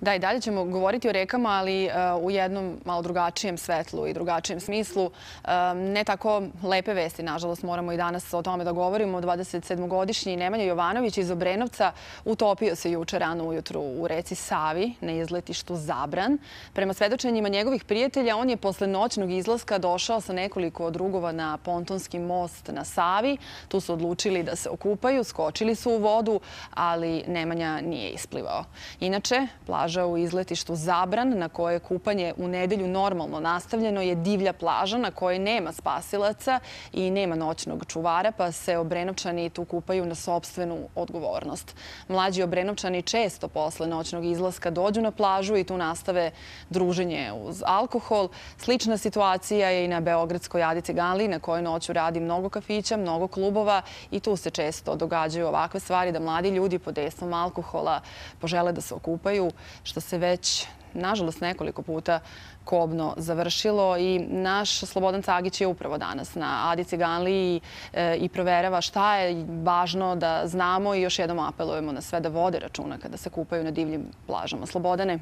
Da, i dalje ćemo govoriti o rekama, ali uh, u jednom malo drugačijem svetlu i drugačijem smislu. Uh, ne tako lepe vesti, nažalost, moramo i danas o tome da govorimo. 27-godišnji Nemanja Jovanović iz Obrenovca utopio se juče rano ujutru u reci Savi na izletištu Zabran. Prema svedočenjima njegovih prijatelja, on je posle noćnog izlaska došao sa nekoliko drugova na pontonski most na Savi. Tu su odlučili da se okupaju, skočili su u vodu, ali Nemanja nije isplivao. Inače, plaža u izletištu Zabran, na kojoj je kupanje u nedelju normalno nastavljeno, je divlja plaža na kojoj nema spasilaca i nema noćnog čuvara, pa se Obrenovčani tu kupaju na sobstvenu odgovornost. Mlađi Obrenovčani često posle noćnog izlaska dođu na plažu i tu nastave druženje uz alkohol. Slična situacija je i na Beogradskoj Adici Ganli, na kojoj noću radi mnogo kafića, mnogo klubova i tu se često događaju ovakve stvari da mladi ljudi pod dejstvom alkohola požele da se okupaju, što se već nažalost nekoliko puta kobno završilo i naš Slobodan Cagić je upravo danas na Adici Ganli i, e, i proverava šta je važno da znamo i još jednom apelujemo na sve da vode računa kada se kupaju na divljim plažama. Slobodane?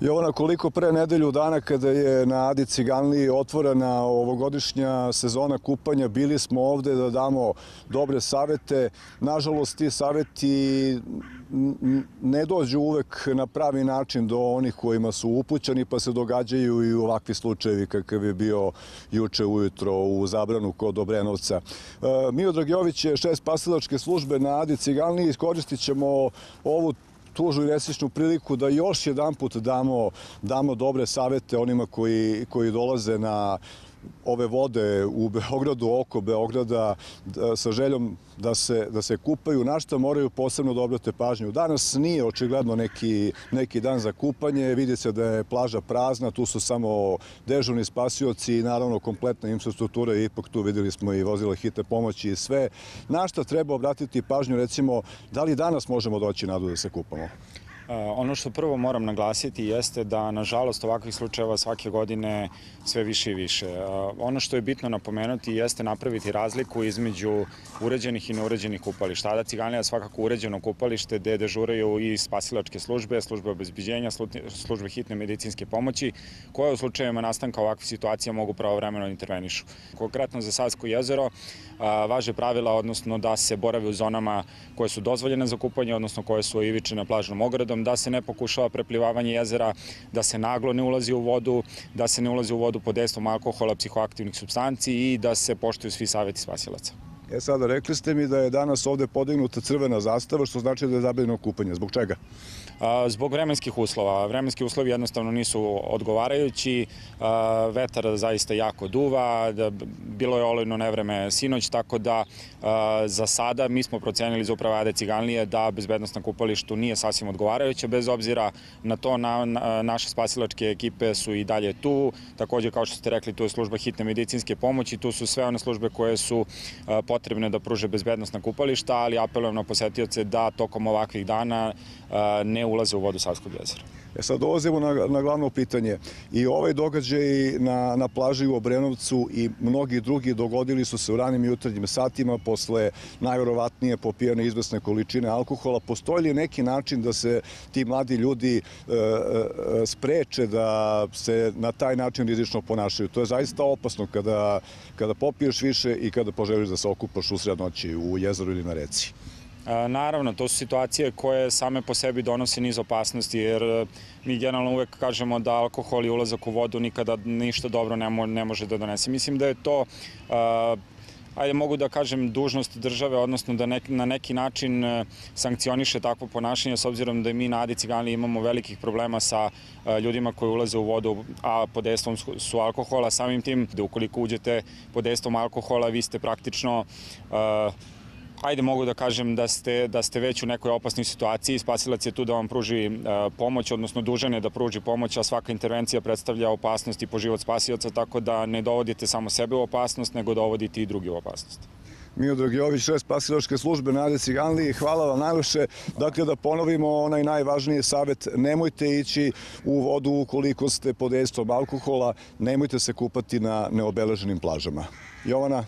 Jovana, koliko pre nedelju dana kada je na Adi Ciganliji otvorena ovogodišnja sezona kupanja, bili smo ovde da damo dobre savete. Nažalost, ti saveti ne dođu uvek na pravi način do onih kojima su upućani, pa se događaju i ovakvi slučajevi kakav je bio juče ujutro u Zabranu kod Obrenovca. E, Mio Dragjović je šest spasilačke službe na Adi Ciganliji. Iskoristit ćemo ovu tužu i nesečnu priliku da još jedan put damo, damo dobre savete onima koji, koji dolaze na ove vode u Beogradu, oko Beograda, sa željom da se, da se kupaju, na što moraju posebno da obrate pažnju. Danas nije očigledno neki, neki dan za kupanje, vidi se da je plaža prazna, tu su samo dežurni spasioci i naravno kompletna infrastruktura i ipak tu videli smo i vozile hitne pomoći i sve. Na što treba obratiti pažnju, recimo, da li danas možemo doći nadu da se kupamo? Ono što prvo moram naglasiti jeste da, nažalost, ovakvih slučajeva svake godine sve više i više. Ono što je bitno napomenuti jeste napraviti razliku između uređenih i neuređenih kupališta. Ada Ciganlija svakako uređeno kupalište gde dežuraju i spasilačke službe, službe obezbiđenja, službe hitne medicinske pomoći, koje u slučajevima nastanka ovakvih situacija mogu pravovremeno da intervenišu. Konkretno za Savsko jezero važe pravila, odnosno da se boravi u zonama koje su dozvoljene za kupanje, odnosno koje su ivičene plažnom ogradom, da se ne pokušava preplivavanje jezera, da se naglo ne ulazi u vodu, da se ne ulazi u vodu pod dejstvom alkohola, psihoaktivnih substanci i da se poštuju svi saveti spasilaca. E sada, rekli ste mi da je danas ovde podignuta crvena zastava, što znači da je zabranjeno kupanje. Zbog čega? Zbog vremenskih uslova. Vremenski uslovi jednostavno nisu odgovarajući. Vetar zaista jako duva, da bilo je olojno nevreme sinoć, tako da za sada mi smo procenili za upravo Ade Ciganlije da bezbednost na kupalištu nije sasvim odgovarajuća, bez obzira na to na, naše spasilačke ekipe su i dalje tu. Takođe, kao što ste rekli, tu je služba hitne medicinske pomoći, tu su sve one službe koje su potrebne da pruže bezbednost na kupališta, ali apelujem na posetioce da tokom ovakvih dana ne ulaze u vodu Savskog jezera. E sad dolazimo na, na glavno pitanje. I ovaj događaj na, na plaži u Obrenovcu i mnogi drugi dogodili su se u ranim jutarnjim satima posle najverovatnije popijane izvesne količine alkohola. Postoji li neki način da se ti mladi ljudi e, e, spreče da se na taj način rizično ponašaju? To je zaista opasno kada, kada popiješ više i kada poželiš da se okupaš usred noći u jezeru ili na reci. Naravno, to su situacije koje same po sebi donose niz opasnosti, jer e, mi generalno uvek kažemo da alkohol i ulazak u vodu nikada ništa dobro ne može da donese. Mislim da je to ajde mogu da kažem dužnost države, odnosno da na neki način e, sankcioniše takvo ponašanje s obzirom da mi na Adi Cigani imamo velikih problema sa e, ljudima koji ulaze u vodu, a pod dejstvom su alkohola, samim tim da ukoliko uđete pod dejstvom alkohola vi ste praktično uh, ajde mogu da kažem da ste, da ste već u nekoj opasnoj situaciji, spasilac je tu da vam pruži uh, pomoć, odnosno dužan je da pruži pomoć, a svaka intervencija predstavlja opasnost i po život spasioca, tako da ne dovodite samo sebe u opasnost, nego dovodite i drugi u opasnost. Mio Dragiović, šest spasilačke službe Nade Ciganli. Hvala vam najviše. Dakle, da ponovimo onaj najvažniji savet, nemojte ići u vodu ukoliko ste pod dejstvom alkohola, nemojte se kupati na neobeleženim plažama. Jovana?